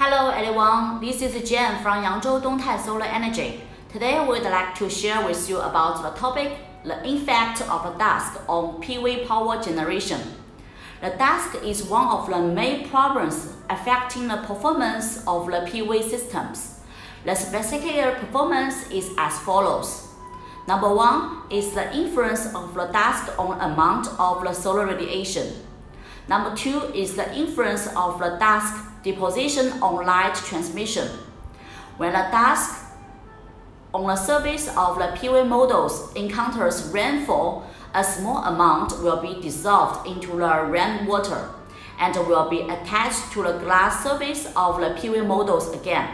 Hello everyone, this is Jen from Yangzhou Dongtai Solar Energy. Today we'd like to share with you about the topic, the effect of the dust on PV power generation. The dust is one of the main problems affecting the performance of the PV systems. The specific performance is as follows. Number one is the influence of the dust on amount of the solar radiation. Number two is the influence of the dust deposition on light transmission. When the dust on the surface of the PV modules encounters rainfall, a small amount will be dissolved into the rainwater and will be attached to the glass surface of the PV modules again.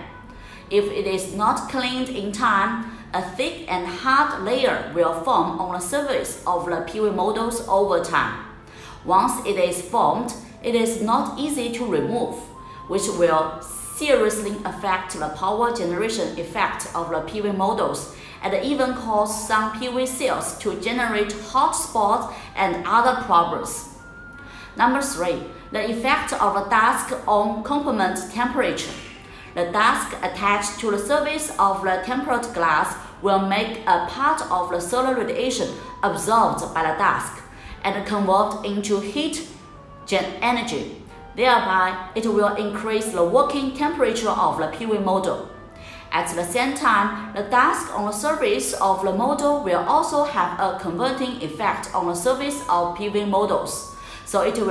If it is not cleaned in time, a thick and hard layer will form on the surface of the PV modules over time. Once it is formed, it is not easy to remove which will seriously affect the power generation effect of the PV modules and even cause some PV cells to generate hot spots and other problems. Number three, the effect of the dust on component temperature. The dust attached to the surface of the tempered glass will make a part of the solar radiation absorbed by the dust and convert into heat energy Thereby, it will increase the working temperature of the PV module. At the same time, the dust on the surface of the module will also have a converting effect on the surface of PV modules. So it will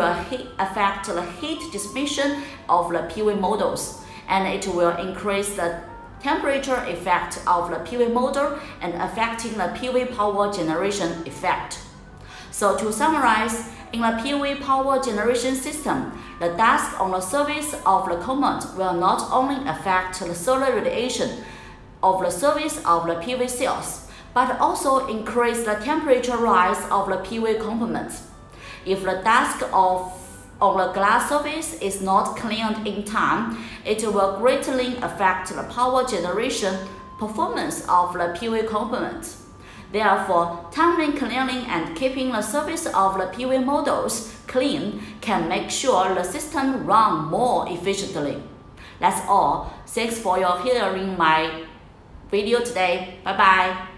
affect the heat dissipation of the PV modules, and it will increase the temperature effect of the PV module and affecting the PV power generation effect. So to summarize, in the PV power generation system, the dust on the surface of the component will not only affect the solar radiation of the surface of the PV cells, but also increase the temperature rise of the PV components. If the dust of on the glass surface is not cleaned in time, it will greatly affect the power generation performance of the PV component. Therefore, timely cleaning and keeping the surface of the PV models clean can make sure the system run more efficiently. That's all. Thanks for your hearing my video today. Bye bye.